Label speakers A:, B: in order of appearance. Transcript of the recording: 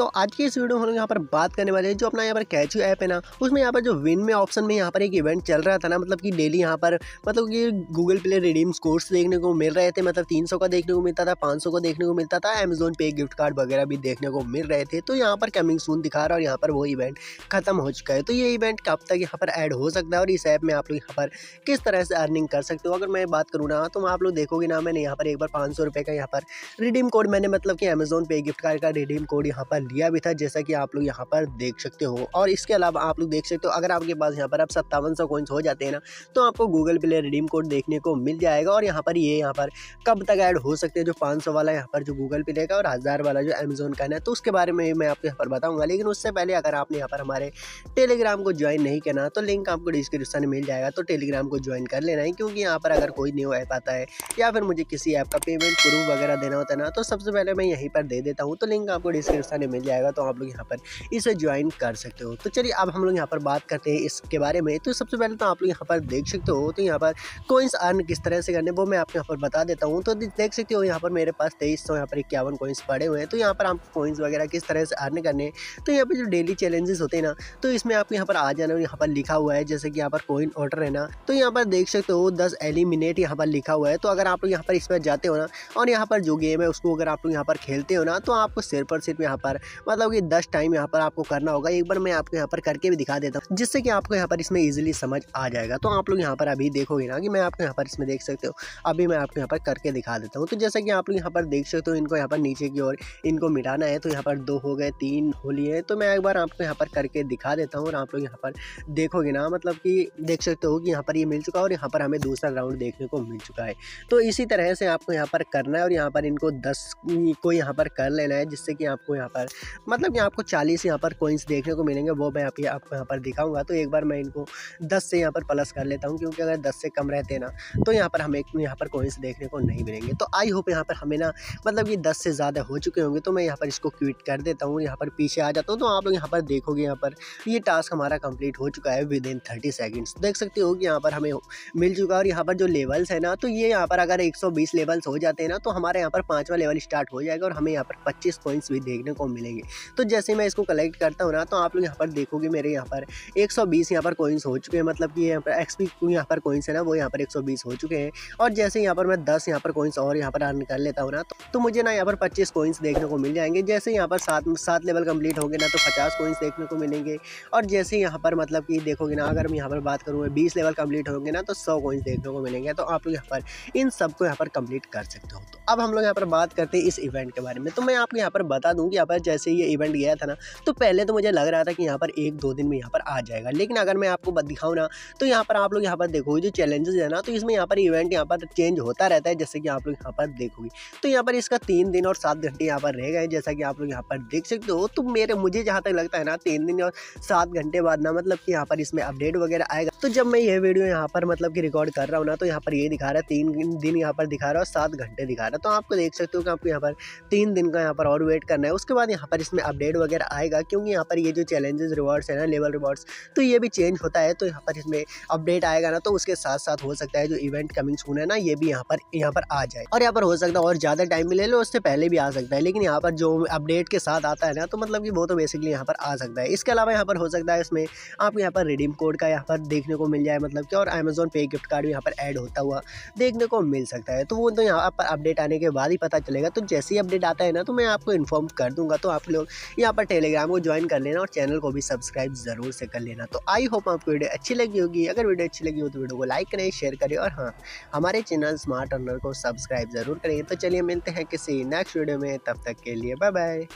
A: तो आज की इस वीडियो में हम लोग यहाँ पर बात करने वाले हैं जो अपना यहाँ पर कैचू ऐप है ना उसमें यहाँ पर जो विन में ऑप्शन में यहाँ पर एक इवेंट चल रहा था ना मतलब कि डेली यहाँ पर मतलब कि गूगल प्ले रिडीम स्कोर्स देखने को मिल रहे थे मतलब तीन सौ का देखने को मिलता था पाँच सौ का देखने को मिलता था अमेजोन पे गिफ्ट कार्ड वगैरह भी देखने को मिल रहे थे तो यहाँ पर कमिंग सून दिखा रहा है और यहाँ पर वो इवेंट खत्म हो चुका है तो ये इवेंट कब तक यहाँ पर ऐड हो सकता है और इस ऐप में आप लोग यहाँ पर किस तरह से अर्निंग कर सकते हो अगर मैं बात करूँ ना तो आप लोग देखोगे ना मैंने यहाँ पर एक बार पाँच सौ का यहाँ पर रिडीम कोड मैंने मतलब कि अमेजोन पे गिफ्ट कार्ड का रिडीम कोड यहाँ पर लिया भी था, जैसा कि आप लोग यहाँ पर देख सकते हो। और इसके अलावा आप लोग देख सकते हो, अगर आपके पास यहाँ पर अब सत्तावन सौ कोइंस हो जाते हैं ना तो आपको गूगल प्ले रिडीम कोड देखने को मिल जाएगा। और यहाँ पर ये यहाँ पर कब तक ऐड हो सकते हैं, जो पाँच सौ वाला यहाँ पर जो गूगल प्ले का और हज़ार वाला जो अमेजोन का है तो उसके बारे में मैं आपको यहाँ पर बताऊँगा। लेकिन उससे पहले अगर आपने यहाँ पर हमारे टेलीग्राम को ज्वाइन नहीं करना तो लिंक आपको डिस्क्रिप्शन में मिल जाएगा। तो टेलीग्राम को ज्वाइन कर लेना है, क्योंकि यहाँ पर अगर कोई न्यू ऐप आता है या फिर मुझे किसी ऐप का पेमेंट प्रूफ वगैरह देना होता है ना तो सबसे पहले मैं यहीं पर दे देता हूँ। तो लिंक आपको डिस्क्रिप्शन में मिल जाएगा तो आप लोग यहाँ पर इसे ज्वाइन कर सकते हो तो चलिए अब हम लोग यहाँ पर बात करते हैं इसके बारे में तो सबसे पहले तो आप लोग यहाँ पर देख सकते हो तो यहाँ पर कोइंस अर्न किस तरह से करने वो मैं आपको यहाँ पर बता देता हूँ तो देख सकते हो यहाँ पर मेरे पास तेईस सौ यहाँ पर इक्यावन कोइंस पड़े हुए हैं तो यहाँ पर आपको कोइंस वगैरह किस तरह से अर्न करने तो यहाँ पर जो डेली चैलेंजेस होते हैं ना तो इसमें आपको यहाँ पर आ जाना यहाँ पर लिखा हुआ है जैसे कि यहाँ पर कोइन ऑर्डर है ना तो यहाँ पर देख सकते हो दस एलिमिनेट यहाँ पर लिखा हुआ है तो अगर आप लोग यहाँ पर इस पर जाते हो ना और यहाँ पर जो गेम है उसको अगर आप लोग यहाँ पर खेलते हो ना तो आपको सिर्फ़ और सिर्फ़ यहाँ पर मतलब कि दस टाइम यहाँ पर आपको करना होगा एक बार मैं आपको यहाँ पर करके भी दिखा देता हूँ जिससे कि आपको यहाँ पर इसमें ईजिली समझ आ जाएगा तो आप लोग यहाँ पर अभी देखोगे ना कि मैं आपको यहाँ पर इसमें देख सकते हो अभी मैं आपको यहाँ पर करके दिखा देता हूँ तो जैसा कि आप लोग यहाँ पर देख सकते हो इनको यहाँ पर नीचे की ओर इनको मिटाना है तो यहाँ पर दो हो गए तीन हो लिए तो मैं एक बार आपको यहाँ पर करके दिखा देता हूँ और आप लोग यहाँ पर देखोगे ना मतलब कि देख सकते हो कि यहाँ पर ये मिल चुका है और यहाँ पर हमें दूसरा राउंड देखने को मिल चुका है तो इसी तरह से आपको यहाँ पर करना है और यहाँ पर इनको दस को यहाँ पर कर लेना है जिससे कि आपको यहाँ पर मतलब कि आपको चालीस यहाँ पर कोइंस देखने को मिलेंगे वो मैं आप आपको यहाँ पर दिखाऊँगा तो एक बार मैं इनको दस से यहाँ पर प्लस कर लेता हूँ क्योंकि अगर दस से कम रहते ना तो यहाँ पर हमें यहाँ पर कोइंस देखने को नहीं मिलेंगे तो आई होप यहाँ पर हमें ना मतलब कि दस से ज़्यादा हो चुके होंगे तो मैं यहाँ पर इसको क्विट कर देता हूँ यहाँ पर पीछे आ जाता हूँ तो आप लोग यहाँ पर देखोगे यहाँ पर ये टास्क हमारा कंप्लीट हो चुका है विद इन थर्टी सेकेंड्स देख सकते हो कि यहाँ पर हमें मिल चुका है और यहाँ पर जो लेवल्स है ना तो ये यहाँ पर अगर 120 लेवल्स हो जाते हैं ना तो हमारे यहाँ पर पाँचवा लेवल स्टार्ट हो जाएगा और हमें यहाँ पर 25 पॉइंट्स भी देखने को मिलेंगे तो जैसे मैं इसको कलेक्ट करता हूँ ना तो आप लोग यहाँ पर देखोगे मेरे यहाँ पर 120 यहाँ पर कोइंस हो चुके हैं मतलब कि यहाँ पर एक्सपी यहाँ पर कोइंस है ना वो यहाँ पर 120 हो चुके हैं और जैसे यहाँ पर मैं 10 यहाँ पर कोइंस और यहाँ पर अर्न कर लेता हूँ ना तो, तो मुझे ना यहाँ पर पच्चीस कोइंस देखने को मिल जाएँगे जैसे यहाँ पर सात सात लेवल कंप्लीट हो गए ना तो पचास कोइंस देखने को मिलेंगे और जैसे यहाँ पर मतलब कि देखोगे ना अगर मैं यहाँ पर बात करूँ बीस लेवल कंप्लीट होंगे ना तो सौ कॉइन्स देखने को मिलेंगे तो आप लोग यहाँ पर इन सबको यहाँ पर कंप्लीट कर सकते हो तो अब हम लोग यहाँ पर बात करते हैं इस इवेंट के बारे में तो मैं आपको यहाँ पर बता दूँ कि यहाँ पर जैसे ये इवेंट गया था ना तो पहले तो मुझे लग रहा था कि यहाँ पर एक दो दिन में यहाँ पर आ जाएगा लेकिन अगर मैं आपको दिखाऊँ ना तो यहाँ पर आप लोग यहाँ पर देखोगे जो चैलेंजेस है ना तो इसमें यहाँ पर इवेंट यहाँ पर चेंज होता रहता है जैसे कि आप लोग यहाँ पर देखोगे तो यहाँ पर इसका तीन दिन और सात घंटे यहाँ पर रह गए जैसा कि आप लोग यहाँ पर देख सकते हो तो मेरे मुझे जहाँ तक लगता है ना तीन दिन और सात घंटे बाद ना मतलब कि यहाँ पर इसमें अपडेट वगैरह आएगा तो जब मैं ये वीडियो यहाँ पर मतलब कि रिकॉर्ड कर रहा हूँ ना तो यहाँ पर ये दिखा रहा है तीन दिन यहाँ पर दिखा रहा है और सात घंटे दिखा रहा है तो आपको देख सकते हो कि आपको यहाँ पर तीन दिन का यहाँ पर और वेट करना है उसके बाद यहाँ पर इसमें अपडेट वगैरह आएगा क्योंकि यहाँ पर ये जो चैलेंजेस रिवॉर्ड्स है ना लेवल रिवॉर्ड्स तो ये भी चेंज होता है तो यहाँ पर इसमें अपडेट आएगा ना तो उसके साथ साथ हो सकता है जो इवेंट कमिंग सून है ना ये भी यहाँ पर यहाँ पर आ जाए और यहाँ पर हो सकता है और ज़्यादा टाइम भी ले लो उससे पहले भी आ सकता है लेकिन यहाँ पर जो अपडेट के साथ आता है ना तो मतलब कि वो तो बेसिकली यहाँ पर आ सकता है इसके अलावा यहाँ पर हो सकता है इसमें आपको यहाँ पर रिडीम कोड का यहाँ पर देखने को मिल जाए मतलब कि और अमेजोन पे गिफ्ट कार्ड भी यहाँ पर ऐड होता हुआ देखने को मिल सकता है तो वो तो यहाँ पर अपडेट आने के बाद ही पता चलेगा। तो जैसे ही अपडेट आता है ना तो मैं आपको इन्फॉर्म कर दूँगा। तो आप लोग यहाँ पर टेलीग्राम को ज्वाइन कर लेना और चैनल को भी सब्सक्राइब ज़रूर से कर लेना। तो आई होप आपको वीडियो अच्छी लगी होगी। अगर वीडियो अच्छी लगी हो तो वीडियो को लाइक करें शेयर करें और हाँ हमारे चैनल स्मार्ट अर्नर को सब्सक्राइब ज़रूर करें। तो चलिए मिलते हैं किसी नेक्स्ट वीडियो में। तब तक के लिए बाय बाय